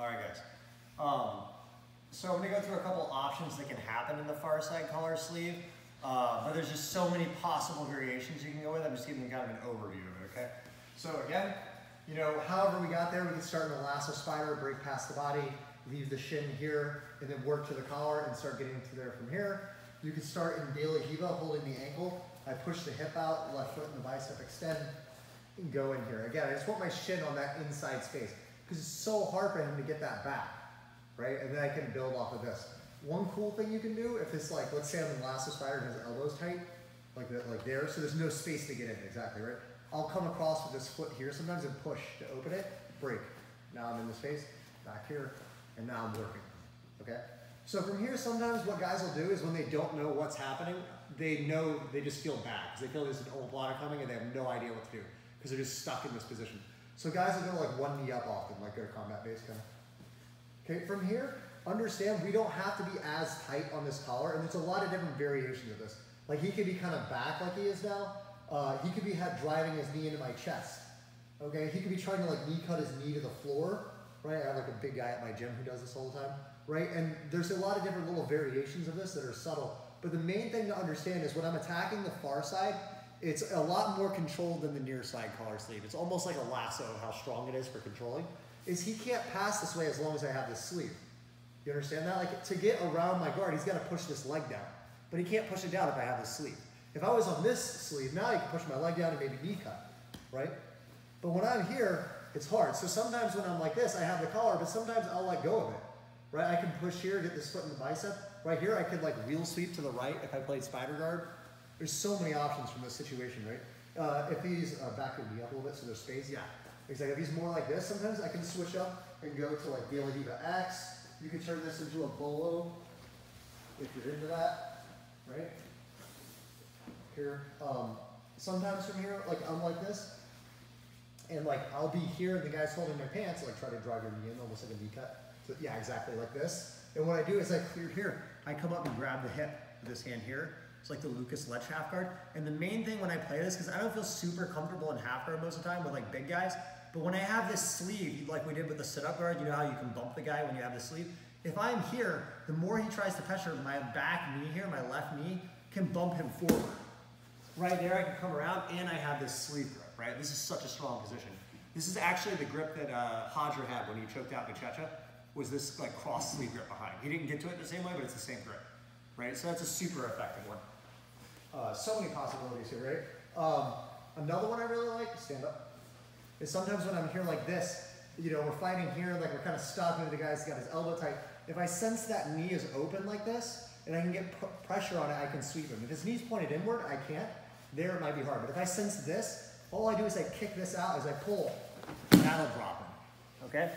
All right, guys. Um, so I'm gonna go through a couple options that can happen in the far side collar sleeve, uh, but there's just so many possible variations you can go with. I'm just giving you kind of an overview of it, okay? So again, you know, however we got there, we can start in a lasso spider, break past the body, leave the shin here, and then work to the collar and start getting to there from here. You can start in De La Riva, holding the ankle. I push the hip out, left foot and the bicep extend, and go in here. Again, I just want my shin on that inside space because it's so hard for him to get that back, right? And then I can build off of this. One cool thing you can do, if it's like, let's say I'm in lasso spider and his elbows tight, like that, like there, so there's no space to get in, exactly, right? I'll come across with this foot here sometimes and push to open it, break. Now I'm in the space, back here, and now I'm working, okay? So from here, sometimes what guys will do is when they don't know what's happening, they know, they just feel bad, because they feel there's an old omoplata coming and they have no idea what to do, because they're just stuck in this position. So guys will go like one knee up often, like go combat base kind of. Okay, from here, understand we don't have to be as tight on this collar, and there's a lot of different variations of this. Like he could be kind of back like he is now, uh, he could be driving his knee into my chest. Okay, he could be trying to like knee cut his knee to the floor. Right, I have like a big guy at my gym who does this all the time. Right, and there's a lot of different little variations of this that are subtle. But the main thing to understand is when I'm attacking the far side, it's a lot more controlled than the near side collar sleeve. It's almost like a lasso, how strong it is for controlling. Is he can't pass this way as long as I have this sleeve. You understand that? Like to get around my guard, he's got to push this leg down. But he can't push it down if I have this sleeve. If I was on this sleeve, now he can push my leg down and maybe knee cut, right? But when I'm here, it's hard. So sometimes when I'm like this, I have the collar, but sometimes I'll let go of it, right? I can push here, get this foot in the bicep. Right here, I could like wheel sweep to the right if I played spider guard. There's so many options from this situation, right? Uh, if he's uh, back would be up a little bit so there's space, yeah. Exactly. If he's more like this, sometimes I can switch up and go to like De La Riva X. You can turn this into a bolo if you're into that, right? Here. Um, sometimes from here, like I'm like this, and like I'll be here and the guy's holding my pants, like try to drive your knee in, almost like a knee cut. So yeah, exactly like this. And what I do is I clear here. I come up and grab the hip with this hand here. It's like the Lucas Leite half guard. And the main thing when I play this, because I don't feel super comfortable in half guard most of the time with like big guys, but when I have this sleeve, like we did with the sit-up guard, you know how you can bump the guy when you have the sleeve? If I'm here, the more he tries to pressure, my back knee here, my left knee, can bump him forward. Right there, I can come around and I have this sleeve grip, right? This is such a strong position. This is actually the grip that uh, Roger had when he choked out Buchecha, was this like cross sleeve grip behind. He didn't get to it the same way, but it's the same grip, right? So that's a super effective one. Uh, so many possibilities here, right? Um, another one I really like, stand up, is sometimes when I'm here like this, you know, we're fighting here, like we're kind of maybe the guy's got his elbow tight. If I sense that knee is open like this, and I can get pressure on it, I can sweep him. If his knee's pointed inward, I can't. There it might be hard. But if I sense this, all I do is I kick this out as I pull. That'll drop him. Okay?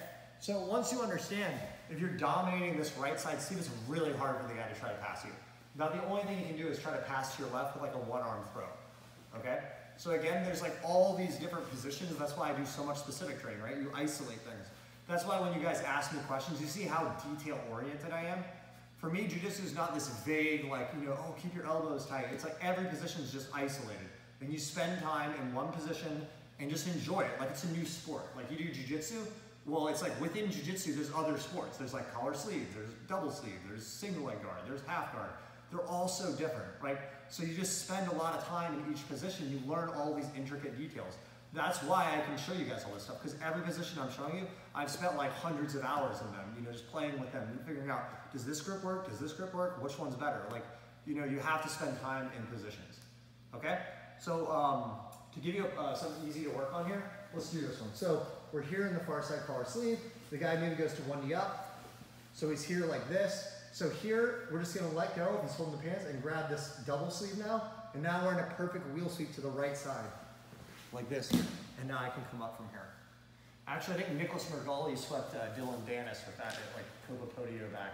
So once you understand, if you're dominating this right side sleeve, it's really hard for the guy to try to pass you. Now the only thing you can do is try to pass to your left with like a one arm throw. Okay? So again, there's like all these different positions. That's why I do so much specific training, right? You isolate things. That's why when you guys ask me questions, you see how detail oriented I am. For me, jujitsu is not this vague, like, you know, oh, keep your elbows tight. It's like every position is just isolated. And you spend time in one position and just enjoy it. Like it's a new sport. Like you do jujitsu, well, it's like within jujitsu, there's other sports. There's like collar sleeve, there's double sleeve, there's single leg guard, there's half guard. They're all so different, right? So you just spend a lot of time in each position. You learn all these intricate details. That's why I can show you guys all this stuff because every position I'm showing you, I've spent like hundreds of hours in them, you know, just playing with them and figuring out, does this grip work? Does this grip work? Which one's better? Like, you know, you have to spend time in positions, okay? So um, to give you uh, something easy to work on here, let's do this one. So we're here in the far side collar sleeve. The guy maybe goes to one knee up. So he's here like this. So here, we're just gonna let go he's holding the pants and grab this double sleeve now. And now we're in a perfect wheel sweep to the right side like this. And now I can come up from here. Actually, I think Nicholas Meregali swept uh, Dillon Danis with that at like Copa Podio back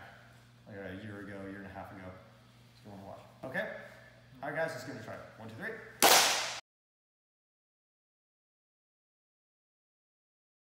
like a year ago, year and a half ago. So you want to watch. Okay? All right, guys, let's give it a try. One, two, three.